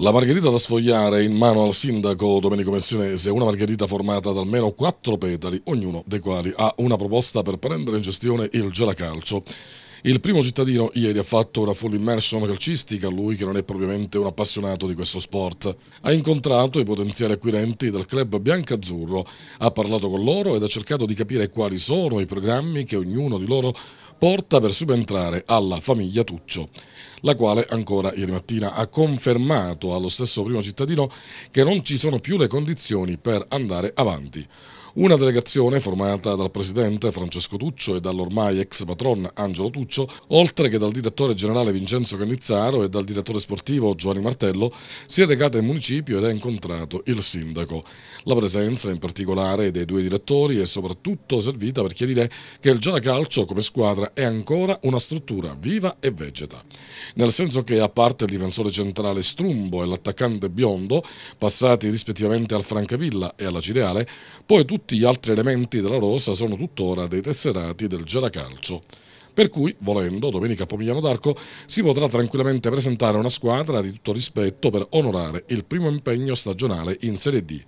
La margherita da sfogliare in mano al sindaco Domenico Messinese, una margherita formata da almeno quattro petali, ognuno dei quali ha una proposta per prendere in gestione il gelacalcio. Il primo cittadino ieri ha fatto una full immersion calcistica, lui che non è propriamente un appassionato di questo sport. Ha incontrato i potenziali acquirenti del club biancazzurro, ha parlato con loro ed ha cercato di capire quali sono i programmi che ognuno di loro porta per subentrare alla famiglia Tuccio, la quale ancora ieri mattina ha confermato allo stesso primo cittadino che non ci sono più le condizioni per andare avanti. Una delegazione formata dal presidente Francesco Tuccio e dall'ormai ex patron Angelo Tuccio, oltre che dal direttore generale Vincenzo Cannizzaro e dal direttore sportivo Giovanni Martello, si è recata in municipio ed ha incontrato il sindaco. La presenza in particolare dei due direttori è soprattutto servita per chiarire che il Giana Calcio come squadra è ancora una struttura viva e vegeta. Nel senso che a parte il difensore centrale Strumbo e l'attaccante Biondo, passati rispettivamente al Francavilla e alla Cireale, poi tutti tutti gli altri elementi della rosa sono tuttora dei tesserati del Gelacalcio. Per cui, volendo, domenica a Pomigliano d'Arco si potrà tranquillamente presentare una squadra di tutto rispetto per onorare il primo impegno stagionale in Serie D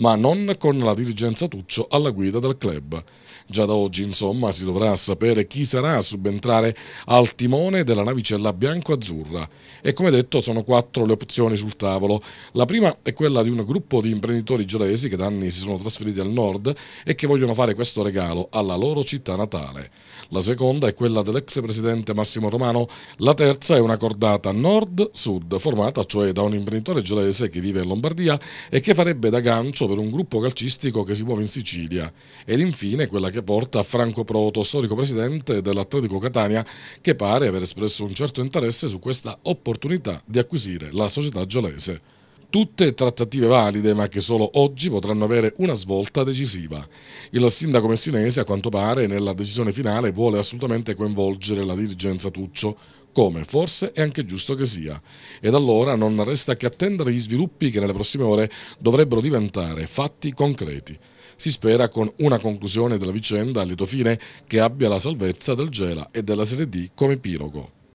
ma non con la dirigenza Tuccio alla guida del club. Già da oggi, insomma, si dovrà sapere chi sarà a subentrare al timone della navicella bianco-azzurra. E come detto, sono quattro le opzioni sul tavolo. La prima è quella di un gruppo di imprenditori gelesi che da anni si sono trasferiti al nord e che vogliono fare questo regalo alla loro città natale. La seconda è quella dell'ex presidente Massimo Romano. La terza è una cordata nord-sud, formata cioè da un imprenditore gelese che vive in Lombardia e che farebbe da gancio per un gruppo calcistico che si muove in Sicilia. Ed infine quella che porta Franco Proto, storico presidente dell'Atletico Catania, che pare aver espresso un certo interesse su questa opportunità di acquisire la società gelese. Tutte trattative valide, ma che solo oggi potranno avere una svolta decisiva. Il sindaco messinese, a quanto pare, nella decisione finale vuole assolutamente coinvolgere la dirigenza Tuccio, come forse è anche giusto che sia. Ed allora non resta che attendere gli sviluppi che nelle prossime ore dovrebbero diventare fatti concreti. Si spera con una conclusione della vicenda a lieto fine che abbia la salvezza del Gela e della Serie D come epilogo.